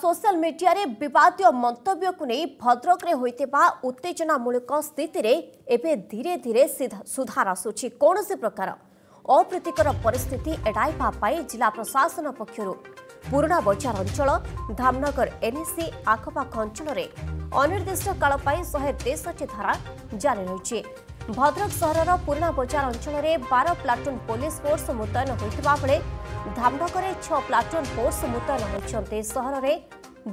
Social ମିଡିଆରେ ବିବାଦୀୟ ମନ୍ତବ୍ୟକୁ ନେଇ ଭଦ୍ରକରେ ହୋଇଥିବା ଉତ୍ତେଜନାମୂଳକ ସ୍ଥିତିରେ ଏବେ ଧୀରେ ଧୀରେ ସିଧା- ସୁଧାର ଆସୁଛି। କୌଣସି ପ୍ରକାର ଅପ୍ରୀତିକର ପରିସ୍ଥିତି ଏଡ଼ାଇବା ପାଇଁ ଜିଲ୍ଲା ପ୍ରଶାସନ ପକ୍ଷରୁ ପୁରୁଣା ବଜାର ଅଞ୍ଚଳ ଧାମନଗର ଏନ୍ଏସି ଆଖପାଖ ଅଞ୍ଚଳରେ ଅନିର୍ଦ୍ଦିଷ୍ଟ କାଳ ପାଇଁ ଶହେ ତେଷଠି ଧାରା ଜାରି ରହିଛି। ଭଦ୍ରକ ସହରର ପୁରୁଣା ବଜାର ଅଞ୍ଚଳରେ ବାର ପ୍ଲାଟୁନ୍ ପୋଲିସ ଫୋର୍ସ ମୁତୟନ ହୋଇଥିବା ବେଳେ ଧାମନଗରରେ ଛଅ ପ୍ଲାଟୁନ୍ ଫୋର୍ସ ମୁତୟନ ହୋଇଛନ୍ତି। ସହରରେ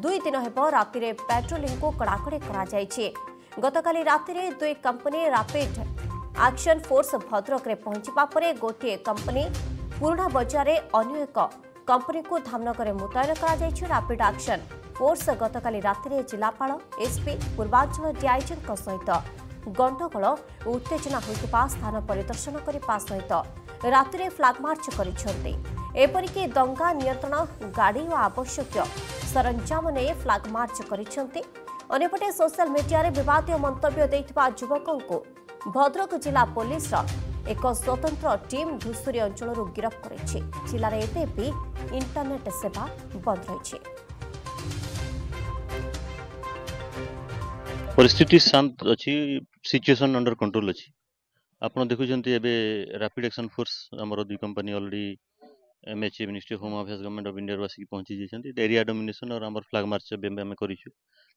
ଦୁଇ ଦିନ ହେବ ରାତିରେ ପାଟ୍ରୋଲିଂକୁ କଡ଼ାକଡ଼ି କରାଯାଇଛି। ଗତକାଲି ରାତିରେ ଦୁଇ କମ୍ପାନୀ ରାପିଡ୍ ଆକ୍ସନ୍ ଫୋର୍ସ ଭଦ୍ରକରେ ପହଞ୍ଚିବା ପରେ ଗୋଟିଏ କମ୍ପାନୀ ପୁରୁଣା ବଜାରରେ ଅନ୍ୟ ଏକ କମ୍ପାନୀକୁ ଧାମନଗରରେ ମୁତୟନ କରାଯାଇଛି ରାପିଡ୍ ଆକ୍ସନ୍ ଫୋର୍ସ। ଗତକାଲି ରାତିରେ ଜିଲ୍ଲାପାଳ ଏସ୍ପି ପୂର୍ବାଞ୍ଚଳ ଡିଆଇଜିଙ୍କ ସହିତ ଗଣ୍ଡଗୋଳ ଉତ୍ତେଜନା ହୋଇଥିବା ସ୍ଥାନ ପରିଦର୍ଶନ କରିବା ସହିତ ରାତିରେ ଫ୍ଲାଗ୍ ମାର୍ଚ୍ଚ କରିଛନ୍ତି। ଏପରିକି ଦଙ୍ଗା ନିୟନ୍ତ୍ରଣ ଗାଡ଼ି ଓ ଆବଶ୍ୟକୀୟ ସରଞ୍ଜାମ ନେଇ ଫ୍ଲାଗ୍ ମାର୍ଚ୍ଚ କରିଛନ୍ତି। ଅନ୍ୟପଟେ ସୋସିଆଲ ମିଡିଆରେ ବିବାଦୀୟ ମନ୍ତବ୍ୟ ଦେଇଥିବା ଯୁବକଙ୍କୁ ଭଦ୍ରକ ଜିଲ୍ଲା ପୋଲିସର ଏକ ସ୍ୱତନ୍ତ୍ର ଟିମ୍ ଧୂସୁରୀ ଅଞ୍ଚଳରୁ ଗିରଫ କରିଛି। ଜିଲ୍ଲାରେ ଏବେ ବି ଇଣ୍ଟରନେଟ୍ ସେବା ବନ୍ଦ ରହିଛି। পরিস্থিতি ଶାନ୍ତ ଅଛି ସିଚୁଏସନ୍ ଅଣ୍ଡର କଣ୍ଟ୍ରୋଲ୍ ଅଛି ଆପଣ ଦେଖୁଛନ୍ତି ଏବେ ରାପିଡ୍ ଆକ୍ସନ୍ ଫୋର୍ସ ଆମର ଦୁଇ company already MHA ministry of home affairs government of ଇଣ୍ଡିଆରୁ ଆସିକି ପହଞ୍ଚି ଯାଇଛନ୍ତି ଏରିଆ ଡୋମିନେସନ୍ ଆଉ ଆମର ଫ୍ଲାଗ୍ ମାର୍ଚ୍ଚ ଏବେ ଆମେ କରିଛୁ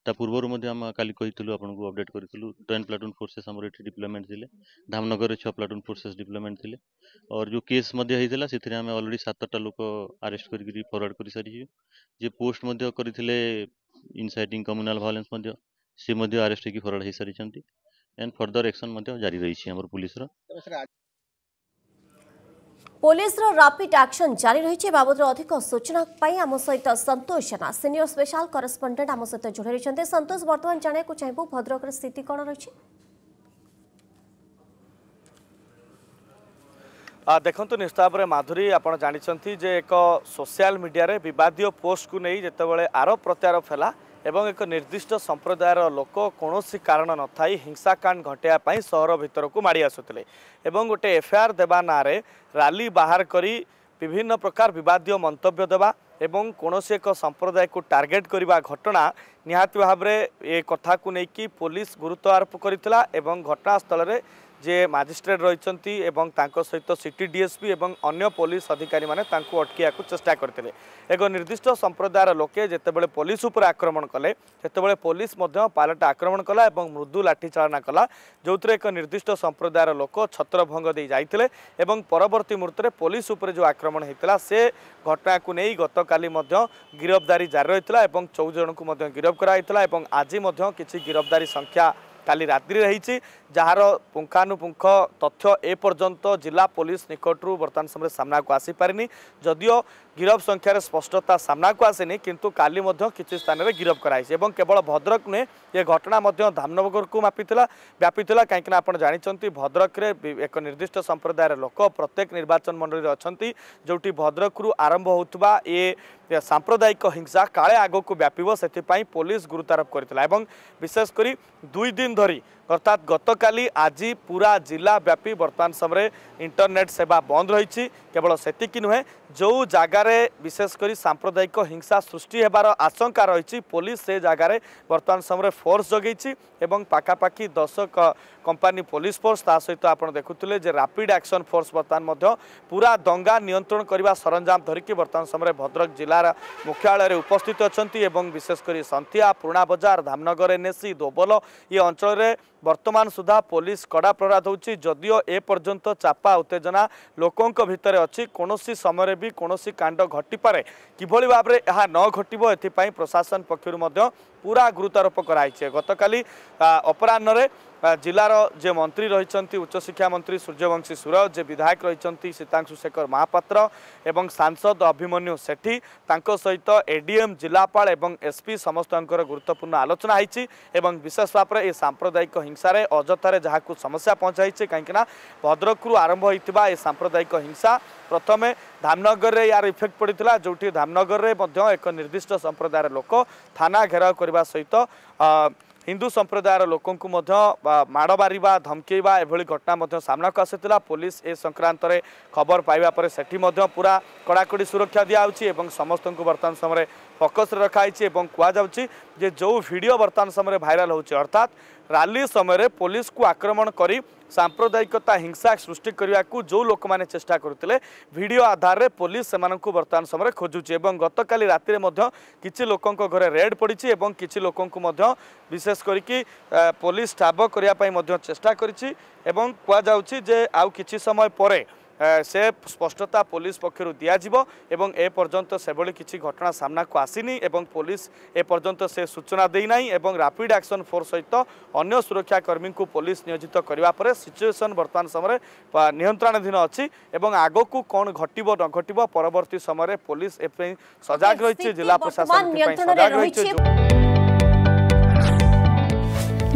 ତା ପୂର୍ବରୁ ମଧ୍ୟ ଆମେ କାଲି କହିଥିଲୁ ଆପଣଙ୍କୁ ଅପଡେଟ୍ କରିଥିଲୁ ଟେନ୍ ପ୍ଲାଟୁନ୍ ଫୋର୍ସେସ୍ ଆମର ଏଠି ଡିପ୍ଲୟମେଣ୍ଟ ଥିଲେ ଧାମନଗରରେ ଛଅ ପ୍ଲାଟୁନ୍ ଫୋର୍ସେସ୍ ଡିପ୍ଲୟମେଣ୍ଟ ଥିଲେ और ଯେଉଁ କେସ୍ ମଧ୍ୟ ହେଇଥିଲା ସେଥିରେ ଆମେ ଅଲରେଡ଼ି ସାତଟା ଲୋକ ଆରେଷ୍ଟ କରିକିରି ଫରୱାର୍ଡ଼ କରିସାରିଛୁ ଯେ ପୋଷ୍ଟ ମଧ୍ୟ କରିଥିଲେ ଇନସାଇଟିଂ କମ୍ୟୁନାଲ୍ ଭାଓଲେନ୍ସ ମଧ୍ୟ ସେ ମଧ୍ୟ ଆରେଷ୍ଟ ହେଇକି ଫରୱାର୍ଡ଼ ହେଇସାରିଛନ୍ତି। ଏଣ୍ଡ ଫର୍ଦର ଆକ୍ସନ୍ ମଧ୍ୟ ଜାରି ରହିଛି ଆମର ପୁଲିସର। ପୋଲିସର ରାପିଡ୍ ଆକ୍ସନ୍ ଜାରି ରହିଛି। ଏ ବାବଦରେ ଅଧିକ ସୂଚନା ପାଇଁ ଆମ ସହିତ Santosh Jena senior special correspondent ଆମ ସହିତ ଯୋଡ଼ି ରହିଛନ୍ତି। ସନ୍ତୋଷ ବର୍ତ୍ତମାନ ଜାଣିବାକୁ ଚାହିଁବୁ ଭଦ୍ରକର ସ୍ଥିତି କ'ଣ ରହିଛି? ଆ, ଦେଖନ୍ତୁ ନିଶ୍ଚିତ ଭାବରେ ମାଧୁରୀ ଆପଣ ଜାଣିଛନ୍ତି ଯେ ଏକ ସୋସିଆଲ ମିଡ଼ିଆରେ ବିବାଦୀୟ ପୋଷ୍ଟକୁ ନେଇ ଯେତେବେଳେ ଆରୋପ ପ୍ରତ୍ୟାରୋପ ହେଲା ଏବଂ ଏକ ନିର୍ଦ୍ଦିଷ୍ଟ ସମ୍ପ୍ରଦାୟର ଲୋକ କୌଣସି କାରଣ ନଥାଇ ହିଂସାକାଣ୍ଡ ଘଟାଇବା ପାଇଁ ସହର ଭିତରକୁ ମାଡ଼ି ଆସୁଥିଲେ ଏବଂ ଗୋଟେ ଏଫଆଇଆର୍ ଦେବା ନାଁରେ ରାଲି ବାହାର କରି ବିଭିନ୍ନ ପ୍ରକାର ବିବାଦୀୟ ମନ୍ତବ୍ୟ ଦେବା ଏବଂ କୌଣସି ଏକ ସମ୍ପ୍ରଦାୟକୁ ଟାର୍ଗେଟ୍ କରିବା ଘଟଣା ନିହାତି ଭାବରେ ଏ କଥାକୁ ନେଇକି ପୋଲିସ ଗୁରୁତ୍ୱ ଆରୋପ କରିଥିଲା ଏବଂ ଘଟଣାସ୍ଥଳରେ ଯେ ମାଜିଷ୍ଟ୍ରେଟ୍ ରହିଛନ୍ତି ଏବଂ ତାଙ୍କ ସହିତ ସିଟି ଡିଏସ୍ପି ଏବଂ ଅନ୍ୟ ପୋଲିସ ଅଧିକାରୀମାନେ ତାଙ୍କୁ ଅଟକିବାକୁ ଚେଷ୍ଟା କରିଥିଲେ। ଏକ ନିର୍ଦ୍ଦିଷ୍ଟ ସମ୍ପ୍ରଦାୟର ଲୋକେ ଯେତେବେଳେ ପୋଲିସ ଉପରେ ଆକ୍ରମଣ କଲେ ସେତେବେଳେ ପୋଲିସ ମଧ୍ୟ ପାଲଟ ଆକ୍ରମଣ କଲା ଏବଂ ମୃଦୁ ଲାଠିଚାଳନା କଲା। ଯେଉଁଥିରେ ଏକ ନିର୍ଦ୍ଦିଷ୍ଟ ସମ୍ପ୍ରଦାୟର ଲୋକ ଛତ୍ରଭଙ୍ଗ ଦେଇ ଯାଇଥିଲେ ଏବଂ ପରବର୍ତ୍ତୀ ମୁହୂର୍ତ୍ତରେ ପୋଲିସ ଉପରେ ଯେଉଁ ଆକ୍ରମଣ ହୋଇଥିଲା ସେ ଘଟଣାକୁ ନେଇ ଗତକାଲି ମଧ୍ୟ ଗିରଫଦାରୀ ଜାରି ରହିଥିଲା ଏବଂ ଚଉଦ ଜଣଙ୍କୁ ମଧ୍ୟ ଗିରଫ କରାଯାଇଥିଲା ଏବଂ ଆଜି ମଧ୍ୟ କିଛି ଗିରଫଦାରୀ ସଂଖ୍ୟା কালি রাত্রি রয়েছে যার পুঙ্খানুপুঙ্খ তথ্য এপর্যন্ত জেলা পুলিশ নিকটর বর্তমান সময় সামনাকু আসিপারি যদিও গিরফ সংখ্যার স্পষ্টতা সামনাকু আসেনি কিন্তু কালি কিছু স্থানের গিরফ করা হয়েছে এবং কেবল ভদ্রক নুহে এ ঘটনা ধামনগরকু ব্যাপি লা কিনা আপনার জাঁচান ভদ্রকরে এক নির্দিষ্ট সম্প্রদায়ের লোক প্রত্যেক নির্বাচন মন্ডলী অনেক যেটি ভদ্রকু আরম্ভ হোক এ ଆରମ୍ଭ ହେଉଥିବା ଏ ଏ ସାମ୍ପ୍ରଦାୟିକ ହିଂସା କାଳେ ଆଗକୁ ବ୍ୟାପିବ ସେଥିପାଇଁ ପୋଲିସ ଗୁରୁତ୍ୱାରୋପ କରିଥିଲା। ଏବଂ ବିଶେଷ କରି ଦୁଇ ଦିନ ଧରି ଅର୍ଥାତ୍ ଗତକାଲି ଆଜି ପୁରା ଜିଲ୍ଲା ବ୍ୟାପୀ ବର୍ତ୍ତମାନ ସମୟରେ ଇଣ୍ଟରନେଟ୍ ସେବା ବନ୍ଦ ରହିଛି କେବଳ ସେତିକି ନୁହେଁ ଯେଉଁ ଜାଗାରେ ବିଶେଷ କରି ସାମ୍ପ୍ରଦାୟିକ ହିଂସା ସୃଷ୍ଟି ହେବାର ଆଶଙ୍କା ରହିଛି ପୋଲିସ ସେ ଜାଗାରେ ବର୍ତ୍ତମାନ ସମୟରେ ଫୋର୍ସ ଜଗେଇଛି ଏବଂ ପାଖାପାଖି ଦଶ କ- କମ୍ପାନୀ ପୋଲିସ ଫୋର୍ସ ତା ସହିତ ଆପଣ ଦେଖୁଥିଲେ ଯେ ରାପିଡ୍ ଆକ୍ସନ୍ ଫୋର୍ସ ବର୍ତ୍ତମାନ ମଧ୍ୟ ପୁରା ଦଙ୍ଗା ନିୟନ୍ତ୍ରଣ କରିବା ସରଞ୍ଜାମ ଧରିକି ବର୍ତ୍ତମାନ ସମୟରେ ଭଦ୍ରକ ଜିଲ୍ଲାର ମୁଖ୍ୟାଳୟରେ ଉପସ୍ଥିତ ଅଛନ୍ତି ଏବଂ ବିଶେଷ କରି ସନ୍ତିଆ ପୁରୁଣା ବଜାର ଧାମନଗର ଏନ୍ଏସି ଦୋବଲ ଏ ଅଞ୍ଚଳରେ ବର୍ତ୍ତମାନ ସୁଦ୍ଧା ପୋଲିସ କଡ଼ା ପ୍ରହାଦ ହେଉଛି। ଯଦିଓ ଏ ପର୍ଯ୍ୟନ୍ତ ଚାପା ଉତ୍ତେଜନା ଲୋକଙ୍କ ଭିତରେ ଅଛି କୌଣସି ସମୟରେ ବି କୌଣସି କାଣ୍ଡ ଘଟିପାରେ। କିଭଳି ଭାବରେ ଏହା ନ ଘଟିବ ଏଥିପାଇଁ ପ୍ରଶାସନ ପକ୍ଷରୁ ମଧ୍ୟ ପୁରା ଗୁରୁତ୍ୱାରୋପ କରାଯାଇଛି ଗତକାଲି ଅପରାହ୍ନରେ ଜିଲ୍ଲାର ଯେ ମନ୍ତ୍ରୀ ରହିଛନ୍ତି ଉଚ୍ଚଶିକ୍ଷା ମନ୍ତ୍ରୀ ସୂର୍ଯ୍ୟବଂଶୀ ସୁର ଯେ ବିଧାୟକ ରହିଛନ୍ତି ସୀତାଂଶୁ ଶେଖର ମହାପାତ୍ର ଏବଂ ସାଂସଦ ଅଭିମନ୍ୟୁ ସେଠୀ ତାଙ୍କ ସହିତ ଏଡିଏମ୍ ଜିଲ୍ଲାପାଳ ଏବଂ ଏସ୍ପି ସମସ୍ତଙ୍କର ଗୁରୁତ୍ୱପୂର୍ଣ୍ଣ ଆଲୋଚନା ହେଇଛି ଏବଂ ବିଶେଷ ଭାବରେ ଏ ସାମ୍ପ୍ରଦାୟିକ ହିଂସାରେ ଅଯଥାରେ ଯାହାକୁ ସମସ୍ୟା ପହଞ୍ଚାଇଛି କାହିଁକିନା ଭଦ୍ରକରୁ ଆରମ୍ଭ ହୋଇଥିବା ଏ ସାମ୍ପ୍ରଦାୟିକ ହିଂସା ପ୍ରଥମେ ଧାମନଗରରେ ୟାର ଇଫେକ୍ଟ ପଡ଼ିଥିଲା ଯେଉଁଠି ଧାମନଗରରେ ମଧ୍ୟ ଏକ ନିର୍ଦ୍ଦିଷ୍ଟ ସମ୍ପ୍ରଦାୟର ଲୋକ ଥାନା ଘେରାଉ କରିବା ସହିତ ଅ, ହିନ୍ଦୁ ସମ୍ପ୍ରଦାୟର ଲୋକଙ୍କୁ ମଧ୍ୟ ବା, ମାଡ଼ ମାରିବା ଧମକେଇବା ଏଭଳି ଘଟଣା ମଧ୍ୟ ସାମ୍ନାକୁ ଆସିଥିଲା। ପୋଲିସ ଏ ସଂକ୍ରାନ୍ତରେ ଖବର ପାଇବା ପରେ ସେଠି ମଧ୍ୟ ପୁରା କଡ଼ାକଡ଼ି ସୁରକ୍ଷା ଦିଆହେଉଛି ଏବଂ ସମସ୍ତଙ୍କୁ ବର୍ତ୍ତମାନ ସମୟରେ ଫୋକସ୍ରେ ରଖାଯାଇଛି ଏବଂ କୁହାଯାଉଛି ଯେ ଯେଉଁ ଭିଡ଼ିଓ ବର୍ତ୍ତମାନ ସମୟରେ ଭାଇରାଲ ହେଉଛି। ଅର୍ଥାତ୍ ରାଲି ସମୟରେ ପୋଲିସକୁ ଆକ୍ରମଣ କରି ସାମ୍ପ୍ରଦାୟିକତା ହିଂସା ସୃଷ୍ଟି କରିବାକୁ ଯେଉଁ ଲୋକମାନେ ଚେଷ୍ଟା କରୁଥିଲେ ଭିଡ଼ିଓ ଆଧାରରେ ପୋଲିସ ସେମାନଙ୍କୁ ବର୍ତ୍ତମାନ ସମୟରେ ଖୋଜୁଛି ଏବଂ ଗତକାଲି ରାତିରେ ମଧ୍ୟ କିଛି ଲୋକଙ୍କ ଘରେ ରେଡ୍ ପଡ଼ିଛି ଏବଂ କିଛି ଲୋକଙ୍କୁ ମଧ୍ୟ ବିଶେଷ କରିକି ପୋଲିସ ଠାବ କରିବା ପାଇଁ ମଧ୍ୟ ଚେଷ୍ଟା କରିଛି ଏବଂ କୁହାଯାଉଛି ଯେ ଆଉ କିଛି ସମୟ ପରେ ସେ ସ୍ପଷ୍ଟତା ପୋଲିସ ପକ୍ଷରୁ ଦିଆଯିବ ଏବଂ ଏ ପର୍ଯ୍ୟନ୍ତ ସେଭଳି କିଛି ଘଟଣା ସାମ୍ନାକୁ ଆସିନି ଏବଂ ପୋଲିସ ଏ ପର୍ଯ୍ୟନ୍ତ ସେ ସୂଚନା ଦେଇନାହିଁ ଏବଂ ରାପିଡ୍ ଆକ୍ସନ୍ ଫୋର୍ସ ସହିତ ଅନ୍ୟ ସୁରକ୍ଷା କର୍ମୀଙ୍କୁ ପୋଲିସ ନିୟୋଜିତ କରିବା ପରେ ସିଚୁଏସନ୍ ବର୍ତ୍ତମାନ ସମୟରେ ନିୟନ୍ତ୍ରଣାଧୀନ ଅଛି ଏବଂ ଆଗକୁ କ'ଣ ଘଟିବ ନ ଘଟିବ ପରବର୍ତ୍ତୀ ସମୟରେ ପୋଲିସ ଏଥିପାଇଁ ସଜାଗ ରହିଛି ଜିଲ୍ଲା ପ୍ରଶାସନ ସଜାଗ ରହିଛି।